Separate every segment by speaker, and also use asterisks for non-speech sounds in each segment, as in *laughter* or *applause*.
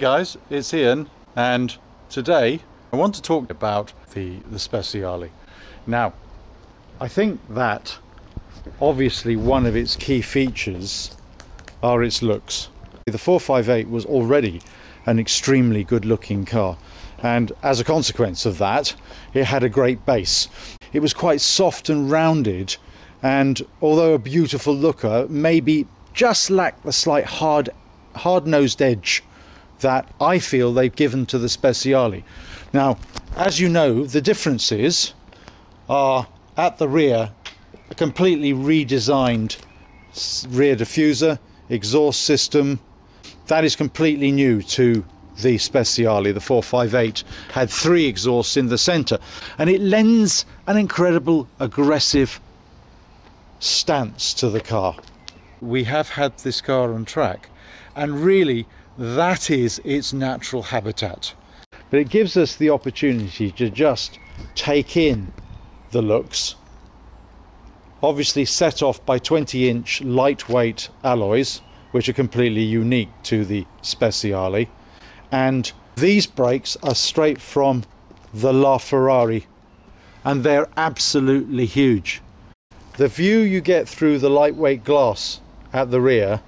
Speaker 1: Guys, it's Ian, and today I want to talk about the, the Speciale. Now, I think that obviously one of its key features are its looks. The 458 was already an extremely good looking car, and as a consequence of that, it had a great base. It was quite soft and rounded, and although a beautiful looker, maybe just lacked the slight hard hard nosed edge that I feel they've given to the Speciale. Now, as you know, the differences are at the rear a completely redesigned rear diffuser, exhaust system. That is completely new to the Speciale, the 458, had three exhausts in the centre, and it lends an incredible aggressive stance to the car. We have had this car on track, and really that is its natural habitat. But it gives us the opportunity to just take in the looks. Obviously, set off by 20 inch lightweight alloys, which are completely unique to the Speciale. And these brakes are straight from the La Ferrari, and they're absolutely huge. The view you get through the lightweight glass at the rear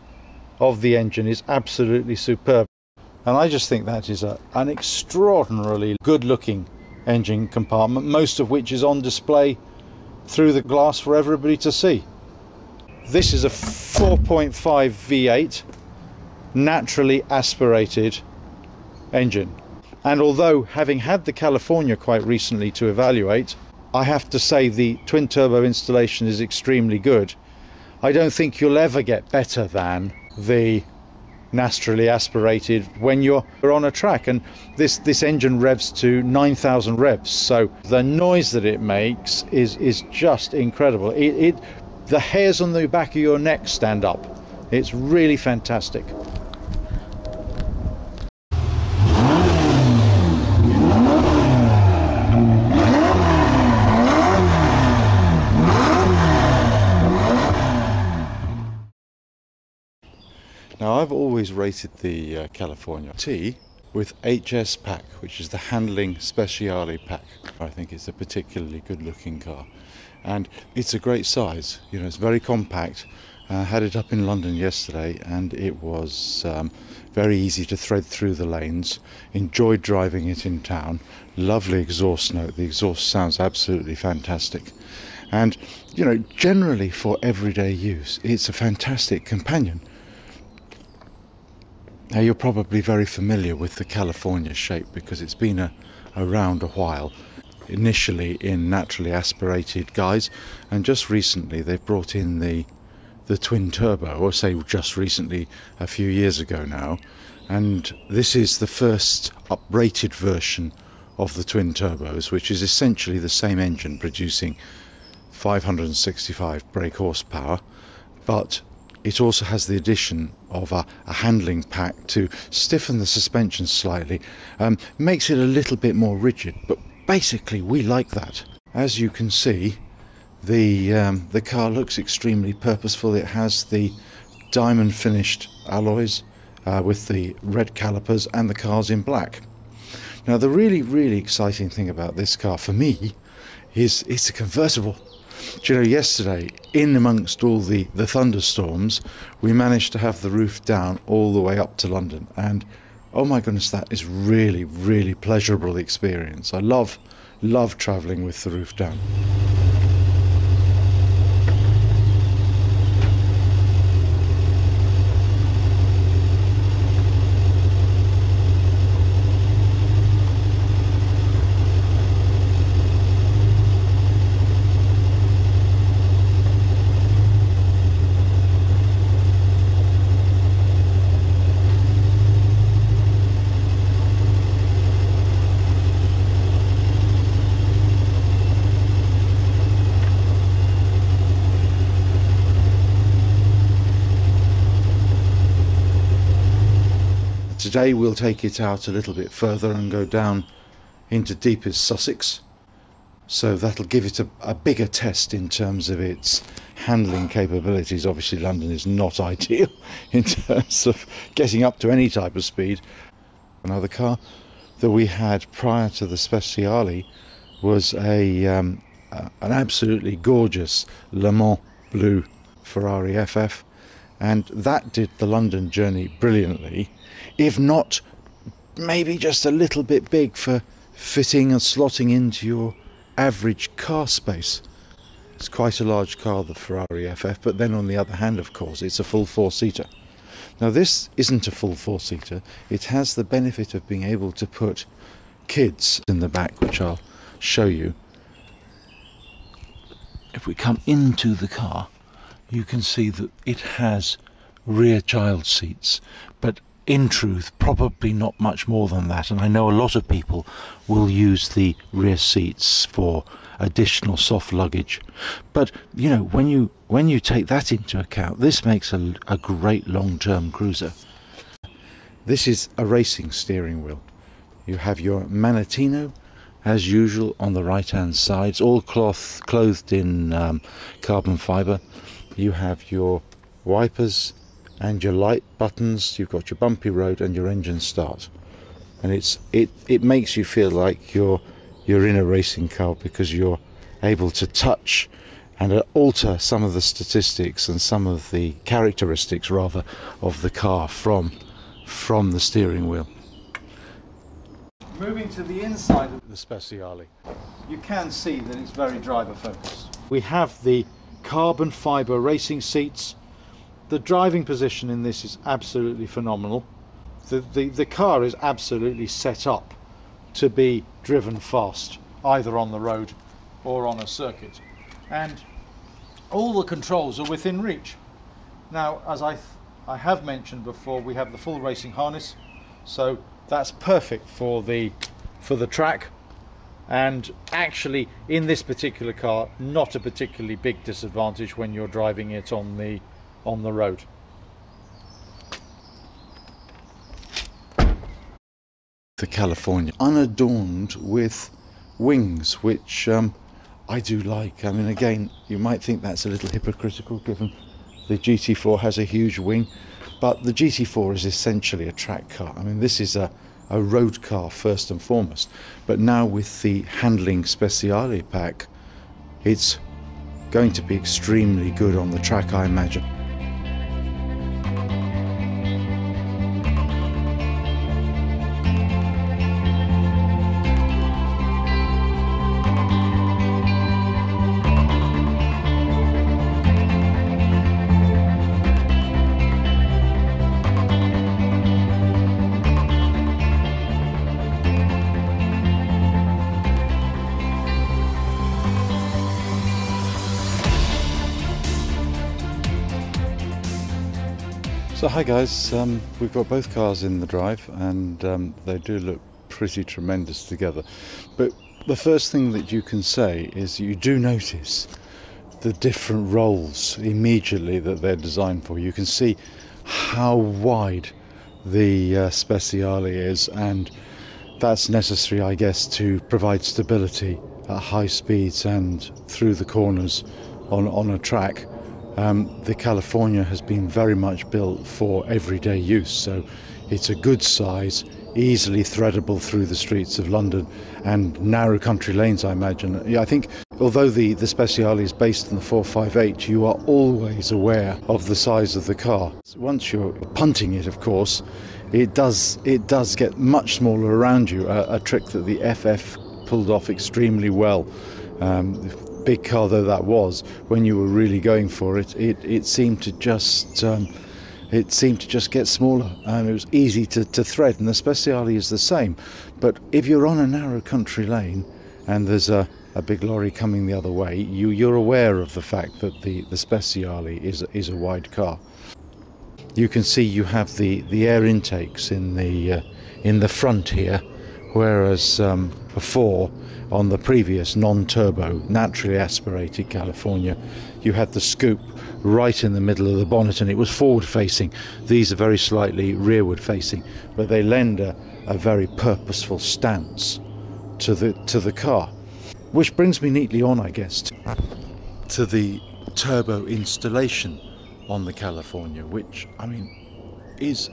Speaker 1: of the engine is absolutely superb. And I just think that is a, an extraordinarily good looking engine compartment, most of which is on display through the glass for everybody to see. This is a 4.5 V8 naturally aspirated engine. And although having had the California quite recently to evaluate, I have to say the twin turbo installation is extremely good. I don't think you'll ever get better than the naturally aspirated when you're on a track. And this this engine revs to 9000 revs. So the noise that it makes is is just incredible. It, it the hairs on the back of your neck stand up. It's really fantastic I've always rated the uh, California T with HS pack, which is the handling speciale pack. I think it's a particularly good looking car and it's a great size. You know, it's very compact. I had it up in London yesterday and it was um, very easy to thread through the lanes. Enjoyed driving it in town. Lovely exhaust note. The exhaust sounds absolutely fantastic. And, you know, generally for everyday use, it's a fantastic companion. Now you're probably very familiar with the California shape because it's been a, around a while. Initially in naturally aspirated guise, and just recently they've brought in the the twin turbo, or say just recently, a few years ago now, and this is the first uprated version of the twin turbos, which is essentially the same engine producing 565 brake horsepower, but it also has the addition of a, a, handling pack to stiffen the suspension slightly, um, makes it a little bit more rigid, but basically we like that. As you can see, the, um, the car looks extremely purposeful. It has the diamond finished alloys uh, with the red calipers and the car's in black. Now the really, really exciting thing about this car for me is it's a convertible. Do you know, yesterday, in amongst all the, the thunderstorms, we managed to have the roof down all the way up to London. And oh my goodness, that is really, really pleasurable experience. I love, love travelling with the roof down. Today we'll take it out a little bit further and go down into deepest Sussex. So that'll give it a, a bigger test in terms of its handling capabilities. Obviously, London is not *laughs* ideal in terms of getting up to any type of speed. Another car that we had prior to the Speciale was a um, an absolutely gorgeous Le Mans blue Ferrari FF, and that did the London journey brilliantly, if not maybe just a little bit big for fitting and slotting into your average car space. It's quite a large car, the Ferrari FF, but then on the other hand, of course, it's a full four seater. Now, this isn't a full four seater, it has the benefit of being able to put kids in the back, which I'll show you. If we come into the car, you can see that it has rear child seats, but in truth, probably not much more than that. And I know a lot of people will use the rear seats for additional soft luggage. But you know, when you when you take that into account, this makes a, a great long-term cruiser. This is a racing steering wheel. You have your Manettino, as usual, on the right-hand side. It's all cloth clothed in um, carbon fibre. You have your wipers and your light buttons. You've got your bumpy road and your engine start, and it's it it makes you feel like you're you're in a racing car because you're able to touch and alter some of the statistics and some of the characteristics rather of the car from from the steering wheel. Moving to the inside of the Speciale, you can see that it's very driver focused. We have the carbon fibre racing seats. The driving position in this is absolutely phenomenal. The, the, the car is absolutely set up to be driven fast, either on the road or on a circuit. And all the controls are within reach. Now, as I, I have mentioned before, we have the full racing harness, so that's perfect for the, for the track. And actually, in this particular car, not a particularly big disadvantage when you're driving it on the, on the road. the California, unadorned with wings, which um, I do like. I mean, again, you might think that's a little hypocritical given the GT4 has a huge wing, but the GT4 is essentially a track car. I mean, this is a, a road car first and foremost, but now with the handling Speciale pack, it's going to be extremely good on the track, I imagine. So hi guys, um, we've got both cars in the drive and um, they do look pretty tremendous together. But the first thing that you can say is you do notice the different roles immediately that they're designed for. You can see how wide the uh, Speciale is and that's necessary I guess to provide stability at high speeds and through the corners on, on a track. Um, the California has been very much built for everyday use, so it's a good size, easily threadable through the streets of London and narrow country lanes, I imagine. Yeah, I think although the, the Speciale is based on the 458, you are always aware of the size of the car. Once you're punting it, of course, it does it does get much smaller around you, a, a trick that the FF pulled off extremely well. Um, big car though that was, when you were really going for it, it, it seemed to just um, it seemed to just get smaller and it was easy to, to thread and the Speciale is the same. But if you're on a narrow country lane and there's a, a big lorry coming the other way, you, you're aware of the fact that the, the Speciale is, is a wide car. You can see you have the, the air intakes in the, uh, in the front here, whereas um, before on the previous non-turbo naturally aspirated California you had the scoop right in the middle of the bonnet and it was forward facing these are very slightly rearward facing but they lend a, a very purposeful stance to the to the car. Which brings me neatly on I guess to the turbo installation on the California which I mean is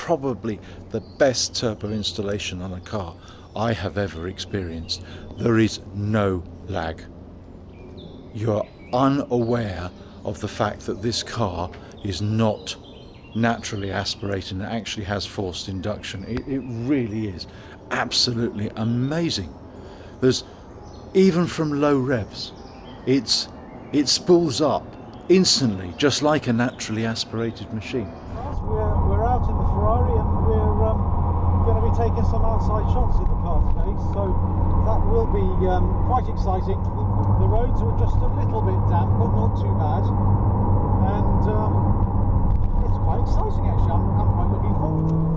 Speaker 1: probably the best turbo installation on a car I have ever experienced. There is no lag. You're unaware of the fact that this car is not naturally aspirated and actually has forced induction. It, it really is absolutely amazing. There's even from low revs, it's it spools up instantly, just like a naturally aspirated machine.
Speaker 2: We're, we're out in the Ferrari and we're um, going to be taking some outside shots of the car today, so that will be um, quite exciting. The, the, roads are just a little bit damp, but not too bad, and um, it's quite exciting actually. I'm, I'm quite looking forward to it.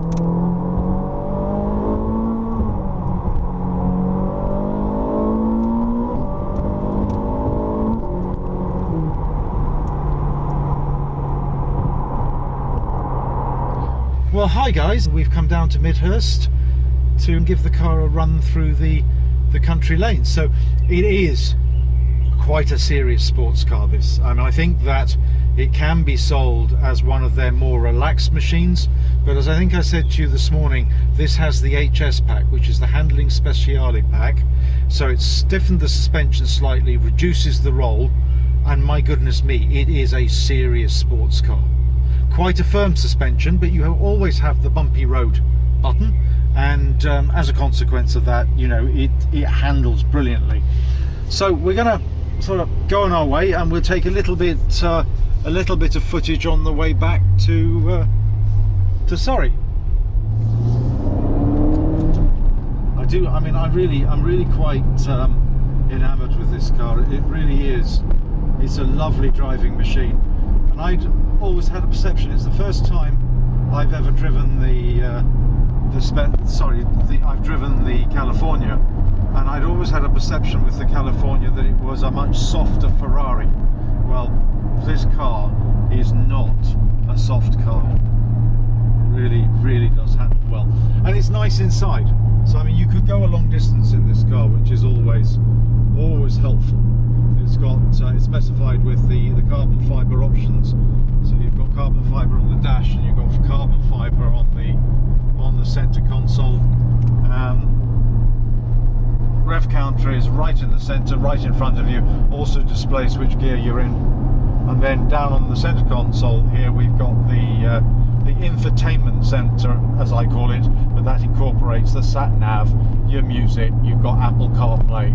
Speaker 2: Well, hi guys. We've come down to Midhurst to give the car a run through the the country lanes. So it is quite a serious sports car. This, mean, I think that it can be sold as one of their more relaxed machines. But as I think I said to you this morning, this has the HS pack, which is the handling speciale pack. So it stiffened the suspension slightly, reduces the roll, and my goodness me, it is a serious sports car quite a firm suspension but you always have the bumpy road button. And um, as a consequence of that you know it, it handles brilliantly. So we're gonna sort of go on our way and we'll take a little bit uh, a little bit of footage on the way back to uh, to Surrey. I do I mean I really I'm really quite um, enamored with this car. It really is. It's a lovely driving machine. And I'd always had a perception. It's the first time I've ever driven the uh, the sorry, the, I've driven the California, and I'd always had a perception with the California that it was a much softer Ferrari. Well, this car is not a soft car. It really, really does handle well, and it's nice inside. So I mean, you could go a long distance in this car, which is always, always helpful. It's got uh, it's specified with the the carbon fibre options so you've got carbon fibre on the dash and you've got carbon fibre on the on the centre console. Um, rev counter is right in the centre, right in front of you. Also displays which gear you're in. And then down on the centre console here we've got the uh, the infotainment centre, as I call it, but that incorporates the sat nav, your music. You've got Apple CarPlay,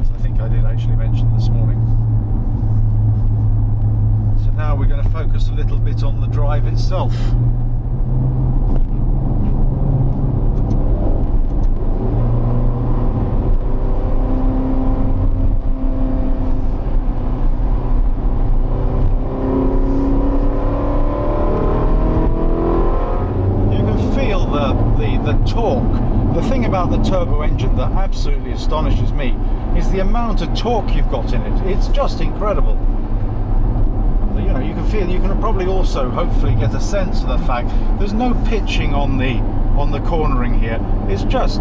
Speaker 2: as I think I did actually mention this morning So now we're going to focus a little bit on the drive itself. the torque. The thing about the turbo engine that absolutely astonishes me is the amount of torque you've got in it. It's just incredible you know you can feel you can probably also hopefully get a sense of the fact there's no pitching on the on the cornering here it's just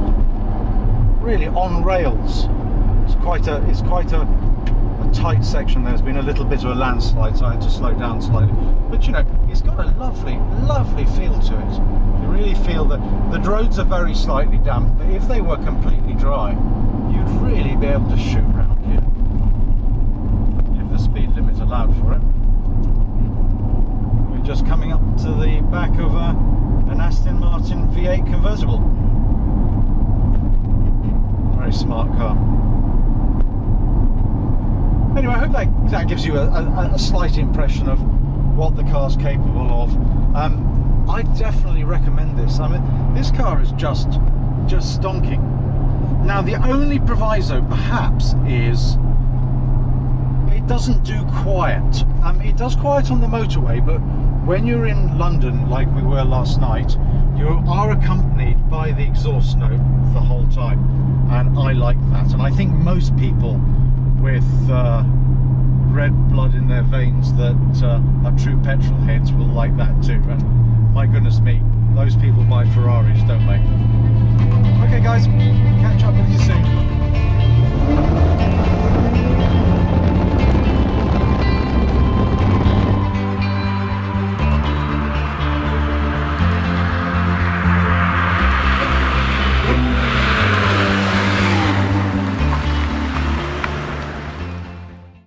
Speaker 2: really on rails it's quite a it's quite a, a tight section there's been a little bit of a landslide so I had to slow down slightly but you know it's got a lovely lovely feel to it you really feel that the roads are very slightly damp but if they were completely dry you'd really be able to shoot around here if the speed limit allowed for it we're just coming up to the back of a, an Aston Martin V8 convertible. Very smart car. Anyway, I hope that, that gives you a, a, a slight impression of what the car's capable of. Um, I definitely recommend this. I mean, this car is just just stonking. Now, the only proviso, perhaps, is it doesn't do quiet. Um, it does quiet on the motorway, but when you're in London, like we were last night, you are accompanied by the exhaust note the whole time, and I like that. And I think most people with uh, red blood in their veins that uh, are true petrol heads will like that too. And my goodness me, those people buy Ferraris, don't they? Okay, guys.